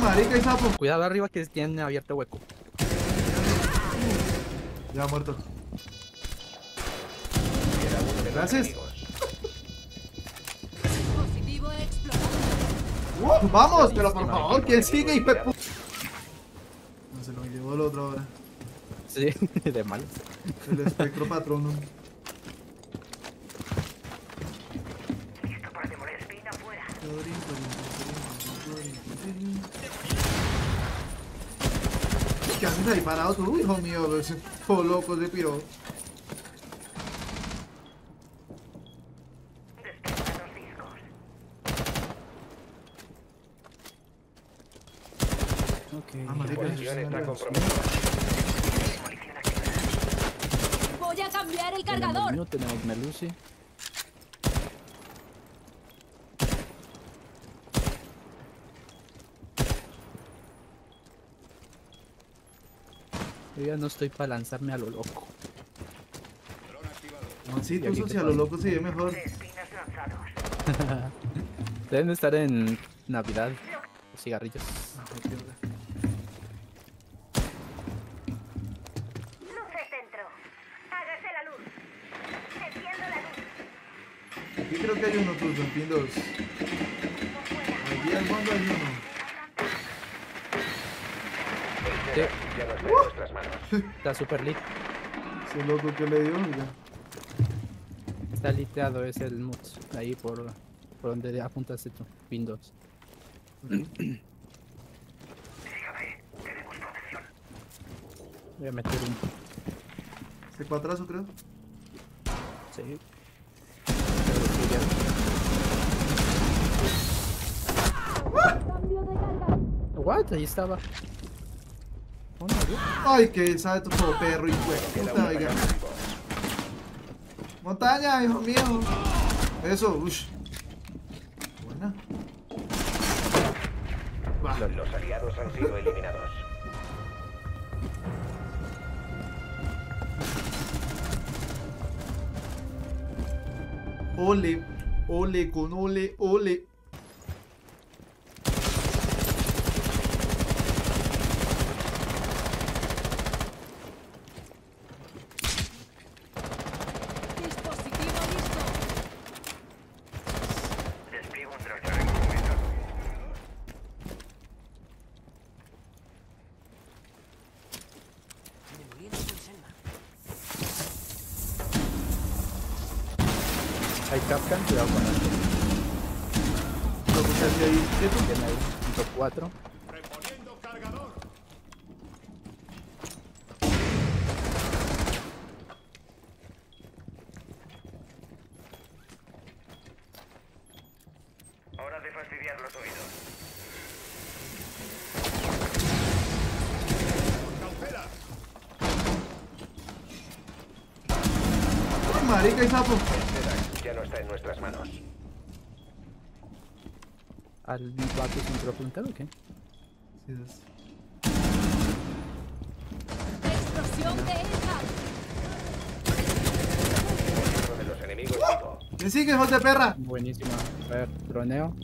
marica y sapo. Cuidado arriba que tiene abierto hueco. Ya muerto. Gracias. Uh, vamos, pero por favor, ¿quién sigue, pu- No se lo llevó el otro ahora. Sí, de mal. El espectro patronum. ¿Qué haces ahí parado tú, hijo mío? Ese po loco se piró. Ah, marica, está una-. Voy a cambiar el cargador. Mew, tenemos Melusi. Yo ya no estoy para lanzarme a lo loco. No, sí, ¿Y tú aquí si a lo loco se ve mejor. Deben estar en Navidad. Cigarrillos. Luces dentro. Hágase la luz. Enciendo la luz. Aquí creo que hay uno tuyo en pin 2. Allí al fondo hay uno. Sí, Ya no está en nuestras manos. está super lit. Ese loco que le dio, oiga. Está liteado, es el Muts. Ahí por, por donde apuntaste tú. Windows. Voy a meter un. Ese cuatrazo, creo. Sí. What? Ahí estaba. Ay, que sabe tu como perro y Puta, oiga. Montaña, hijo mío. Eso, ush. Buena. Va. Los aliados han sido eliminados. Ole. Ole con ole, ole. Dispositivo listo. Despliego un dron en un momento. Hay Capcan, cuidado con esto. Lo que se hace ahí. Tiene ahí punto 4. Hora de fastidiar los oídos. Ay, marica y sapo. Está en nuestras manos. ¿Al vato sin preguntar o qué? Sí, es. Explosión de de los enemigos vivo. ¿Quién sigue, hijo de perra? Buenísima. A ver, droneo.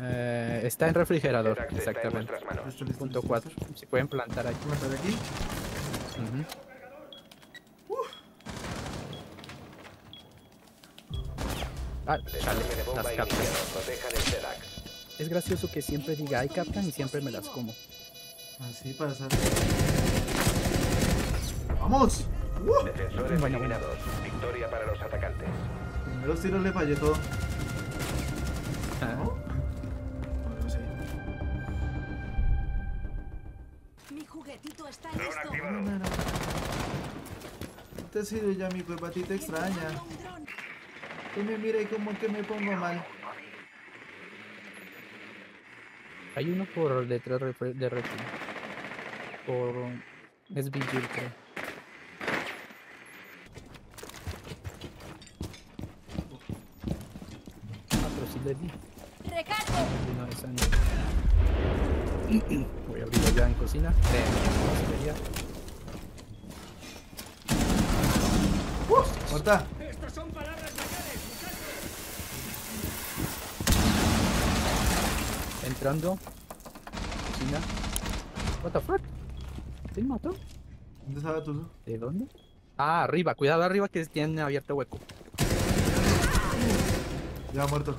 Eh, está en refrigerador, en exactamente. Punto listo, 4. listo. Si pueden plantar aquí. Voy a estar aquí. Ah, las captan. Es gracioso que siempre diga hay captan y siempre me las como. Así pasa. ¡Vamos! ¡Uh! Defensores Bueno, eliminados. Victoria para los atacantes. Primeros tiros le fallé todo. Ah. Mi juguetito está listo. No, no, no. Te sirve ya mi cuerpo, a ti te extraña. Tú me mira y como que me pongo mal. Hay uno por detrás de refri. Por. Es Vigil, creo. Ah, pero sí le di. Recargo. No, esa no. Voy a abrirlo ya en cocina. Eh, cocina. Corta. Filtrando. Cocina. What the fuck? ¿Quién mató? ¿Dónde estaba Tuzo? ¿De dónde? Ah, arriba. Cuidado arriba que tienen abierto hueco. Ya muerto.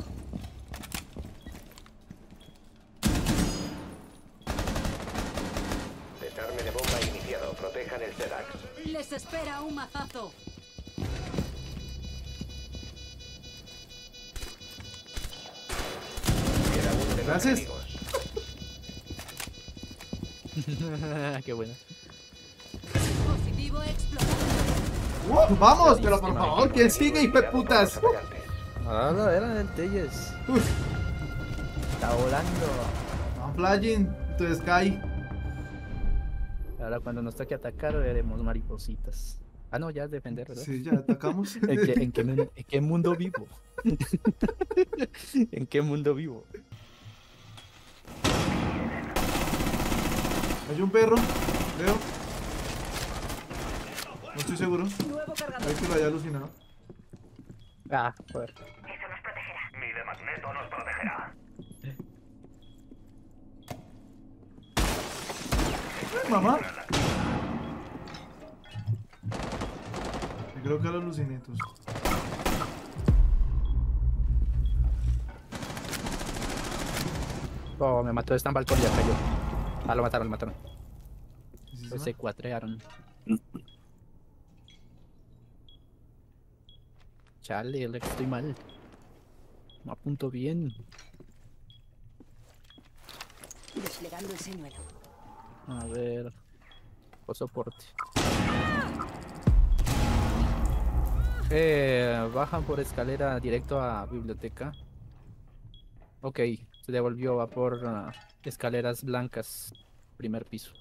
Desarme de bomba iniciado. Protejan el SEDAX. Les espera un mazazo. Gracias. enemigos. Qué. ¡Uh! ¡Vamos! Pero por favor, ¿quién sigue, hijo de putas? Atacantes. Ah, no, era del Telles. Uf, Está volando. I'm flying to sky. Ahora cuando nos toque atacar veremos maripositas. Ah, no, ya es defender, ¿verdad? Sí, ya atacamos. ¿En, qué, en qué mun- en qué mundo vivo? ¿En qué mundo vivo? Hay un perro, creo. No estoy seguro. Hay que lo haya alucinado. Ah, joder. Eso nos protegerá. Mi de magneto nos protegerá. ¡Ay, mamá! Yo creo que lo aluciné, Tuzo. Oh, me mató, está en balcón, ya cayó. Ah, lo mataron, lo mataron. ¿Sí se Lo secuatrearon. Chale, Alex, estoy mal. No apunto bien. Desplegando el señuelo. A ver. O soporte. Eh, bajan por escalera directo a biblioteca. Ok, se devolvió va por escaleras blancas. Primer piso.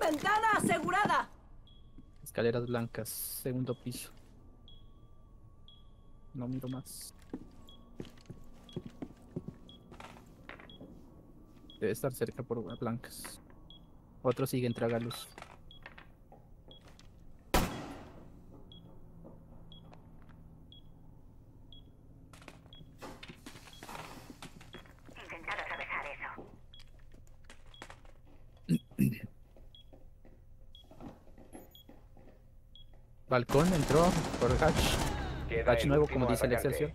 ¡Ventana asegurada! Escaleras blancas, segundo piso. No miro más. Debe estar cerca por blancas. Otro sigue en tragaluz. Balcón entró por hatch. Queda Hatch el nuevo, como dice el. Excelsior.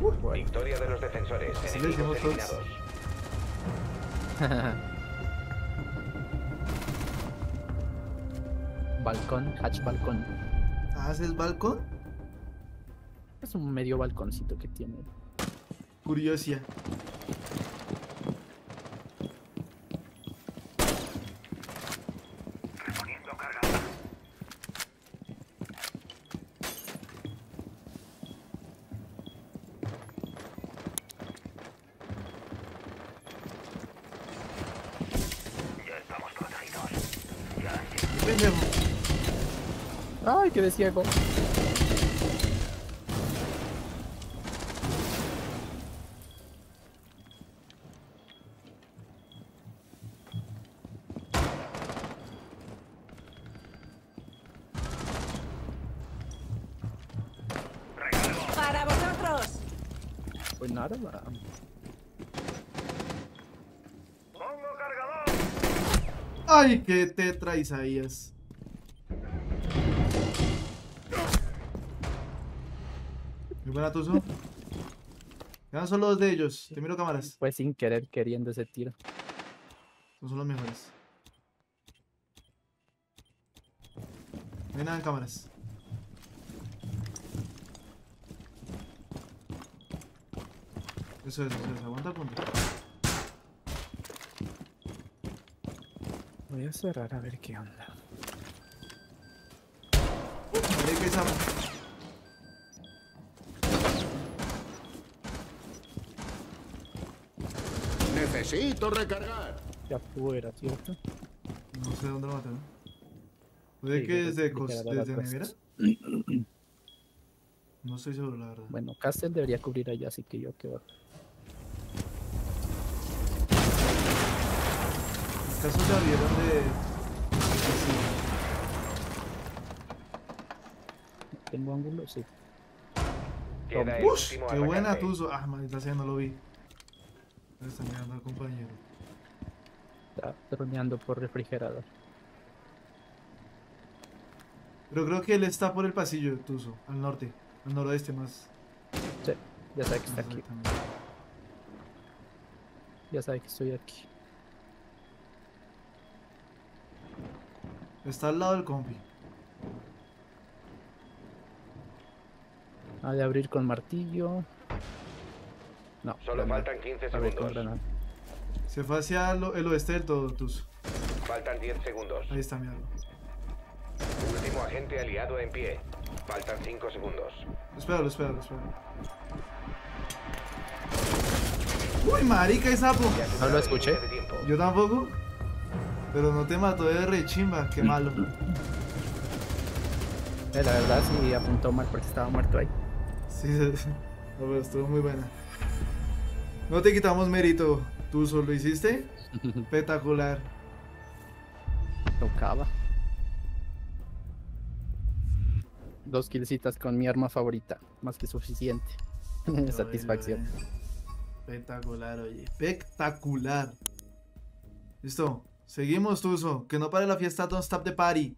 Bueno. Victoria de los defensores. Le Enemigos eliminados. balcón, hatch balcón. Ah, ¿ese es balcón? Es un medio balconcito que tiene. Curiosia. ¡Qué pendejo! ¡Ay, qué de ciego! ¡Para vosotros! Pues nada, va. ¡Ay, qué tetra Isaías! Muy buena, Tuzo. Quedan solo dos de ellos. Te miro cámaras. Fue sin querer queriendo ese tiro. Son solo los mejores. No hay nada en cámaras. Eso es, eso es. Aguanta el punto. Voy a cerrar a ver qué onda. Vale, que esa... Necesito recargar. Ya afuera, ¿cierto? No sé dónde lo mataron. Puede Sí, que desde, desde nevera. No estoy seguro, la verdad. Bueno, Castle debería cubrir allá, así que yo quedo. Casos se abrieron de... tengo ángulo, sí. Último qué buena. Tuzo. Ah, maldita sea, no lo vi. Me está mirando al compañero. Está troneando por refrigerador. Pero creo que él está por el pasillo, Tuzo, al norte, al noroeste más. Sí, ya sabe que está aquí. Ya sabe que estoy aquí. Está al lado del compi. Ha de abrir con martillo. No. Solo faltan 15 Abrir con segundos. Se fue hacia lo- el oeste del todo, Tuzo. Faltan 10 segundos. Ahí está, míralo. Último agente aliado en pie. Faltan 5 segundos. Espéralo, espéralo, espéralo. Uy, marica, es sapo. No lo escuché. Yo tampoco. Pero no te mató de rechimba, qué malo. Eh, la verdad sí apuntó mal porque estaba muerto ahí. Sí, sí, sí. No, pero estuvo muy buena. No te quitamos mérito, tú solo hiciste. Espectacular. Tocaba. Dos killcitas con mi arma favorita. Más que suficiente. Satisfacción. Espectacular, oye. Espectacular. Listo. Seguimos, Tuzo. Que no pare la fiesta, don't stop the party.